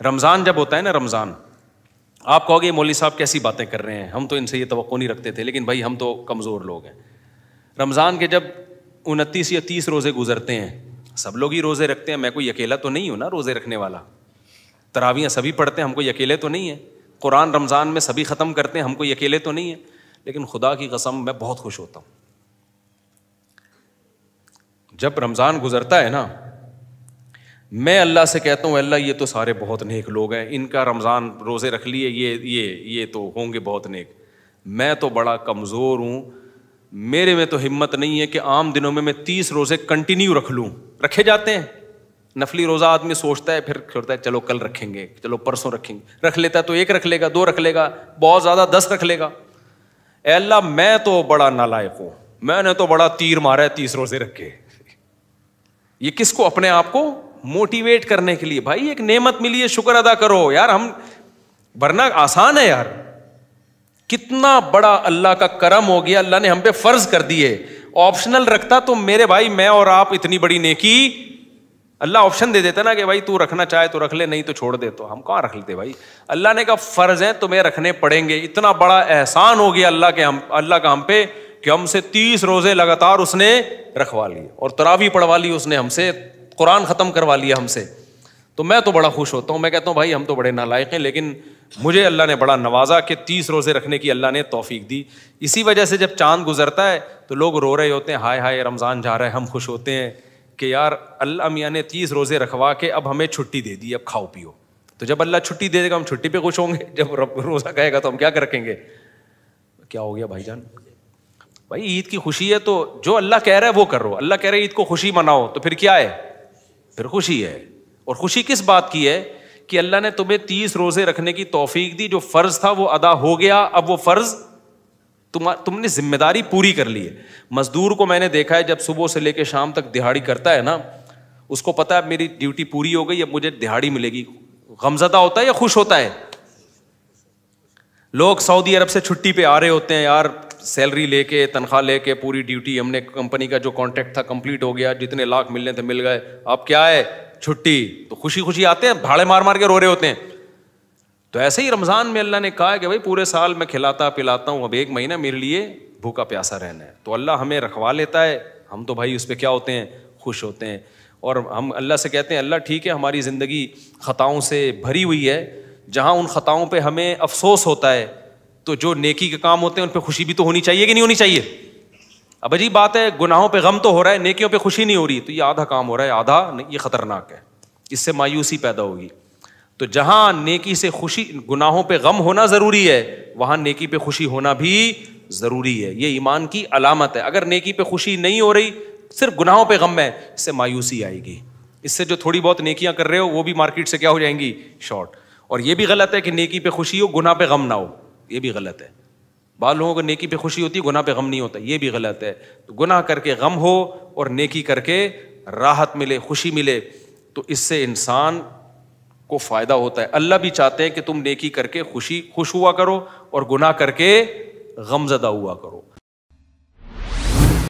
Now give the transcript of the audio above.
रमज़ान जब होता है ना रमज़ान, आप कहोगे मौली साहब कैसी बातें कर रहे हैं? हम तो इनसे ये तो नहीं रखते थे, लेकिन भाई हम तो कमज़ोर लोग हैं। रमज़ान के जब उनतीस या तीस रोज़े गुजरते हैं, सब लोग ही रोज़े रखते हैं, मैं कोई अकेला तो नहीं हूँ ना रोज़े रखने वाला। तरावियाँ सभी पढ़ते हैं, हम कोई अकेले तो नहीं है। कुरान रमज़ान में सभी ख़त्म करते हैं, हम कोई अकेले तो नहीं है। लेकिन खुदा की कसम, मैं बहुत खुश होता हूँ। जब रमज़ान गुजरता है ना मैं अल्लाह से कहता हूँ, अल्लाह, ये तो सारे बहुत नेक लोग हैं, इनका रमज़ान रोज़े रख लिए, ये ये ये तो होंगे बहुत नेक। मैं तो बड़ा कमज़ोर हूँ, मेरे में तो हिम्मत नहीं है कि आम दिनों में मैं तीस रोज़े कंटिन्यू रख लूँ। रखे जाते हैं। नफली रोज़ा आदमी सोचता है, फिर सोचता है, चलो कल रखेंगे, चलो परसों रखेंगे। रख लेता है तो एक रख लेगा, दो रख लेगा, बहुत ज़्यादा दस रख लेगा। अल्लाह, मैं तो बड़ा नालायक हूँ। मैंने तो बड़ा तीर मारा है तीस रोज़े रखे ये किसको, अपने आप को? मोटिवेट करने के लिए, भाई, एक नेमत मिली है, शुक्र अदा करो। यार, हम, वरना आसान है यार। कितना बड़ा अल्लाह का करम हो गया, अल्लाह ने हम पे फ़र्ज़ कर दिए। ऑप्शनल रखता तो मेरे भाई, मैं और आप इतनी बड़ी नेकी। अल्लाह ऑप्शन दे देता ना कि भाई, तू रखना चाहे तो रख ले, नहीं तो छोड़ दे तो। हम कहाँ रख लेते भाई? अल्लाह ने कहा, फ़र्ज़ है, तुम्हें रखने पड़ेंगे। इतना बड़ा एहसान हो गया अल्लाह के हम, अल्लाह का हम पे कि हमसे तीस रोज़े लगातार उसने रखवा लिए और तरावी पढ़वा ली उसने हमसे। कुरान ख़त्म करवा लिया हमसे। तो मैं तो बड़ा खुश होता हूँ। मैं कहता हूँ, भाई, हम तो बड़े नालायक हैं, लेकिन मुझे अल्लाह ने बड़ा नवाजा कि तीस रोज़े रखने की अल्लाह ने तोफ़ीक दी। इसी वजह से जब चाँद गुजरता है तो लोग रो रहे होते हैं, हाय हाय, रमज़ान जा रहा है, हम खुश होते हैं कि यार, अल्लाह मियाँ ने तीस रोज़े रखवा के अब हमें छुट्टी दे दी, अब खाओ, पियो। तो जब अल्लाह छुट्टी दे देगा, हम छुट्टी पे खुश होंगे। जब रोज़ा कहेगा तो हम क्या कर रखेंगे क्या हो गया, भाईजान? भाई, ईद की खुशी है तो जो अल्लाह कह रहा है, वो करो अल्लाह कह रहा है, ईद को खुशी मनाओ। तो फिर क्या है? फिर खुशी है। और खुशी किस बात की है कि अल्लाह ने तुम्हें तीस रोज़े रखने की तौफीक दी, जो फ़र्ज़ था वो अदा हो गया, अब वो फ़र्ज़ तुम तुमने ज़िम्मेदारी पूरी कर ली है। मजदूर को मैंने देखा है, जब सुबह से लेकर शाम तक दिहाड़ी करता है ना, उसको पता है मेरी ड्यूटी पूरी हो गई, अब मुझे दिहाड़ी मिलेगी। गमजदा होता है या खुश होता है? लोग सऊदी अरब से छुट्टी पे आ रहे होते हैं, यार सैलरी लेके, तनख्वाह लेके, पूरी ड्यूटी, हमने कंपनी का जो कॉन्ट्रैक्ट था कंप्लीट हो गया, जितने लाख मिलने थे मिल गए। अब क्या है? छुट्टी। तो खुशी खुशी आते हैं, भाड़े मार मार के रो रहे होते हैं। तो ऐसे ही रमज़ान में अल्लाह ने कहा है कि भाई, पूरे साल मैं खिलाता पिलाता हूँ, अब एक महीना मेरे लिए भूखा प्यासा रहना है। तो अल्लाह हमें रखवा लेता है। हम तो भाई उस पर क्या होते हैं? खुश होते हैं। और हम अल्लाह से कहते हैं, अल्लाह ठीक है, हमारी ज़िंदगी ख़ताओं से भरी हुई है। जहाँ उन ख़ताओं पर हमें अफसोस होता है तो जो नेकी के काम होते हैं, उन पर खुशी भी तो होनी चाहिए कि नहीं होनी चाहिए? अब अजीब बात है, गुनाहों पे गम तो हो रहा है, नेकियों पे खुशी नहीं हो रही तो ये आधा काम हो रहा है, आधा ये खतरनाक है। इससे मायूसी पैदा होगी। तो जहाँ नेकी से खुशी, गुनाहों पे गम होना ज़रूरी है, वहाँ नेकी पे खुशी होना भी ज़रूरी है। ये ईमान की अलामत है। अगर नेकी पे खुशी नहीं हो रही, सिर्फ़ गुनाहों पे गम है, इससे मायूसी आएगी। इससे जो थोड़ी बहुत नेकियाँ कर रहे हो, वो भी मार्केट से क्या हो जाएँगी? शॉर्ट। और ये भी गलत है कि नेकी पे खुशी हो, गुनाह पे गम ना हो। ये भी गलत है। बाद लोगों को नेकी पे खुशी होती है, गुनाह पे गम नहीं होता, ये भी गलत है। तो गुनाह करके गम हो और नेकी करके राहत मिले, खुशी मिले तो इससे इंसान को फ़ायदा होता है। अल्लाह भी चाहते हैं कि तुम नेकी करके खुशी, खुश हुआ करो और गुनाह करके गमजदा हुआ करो।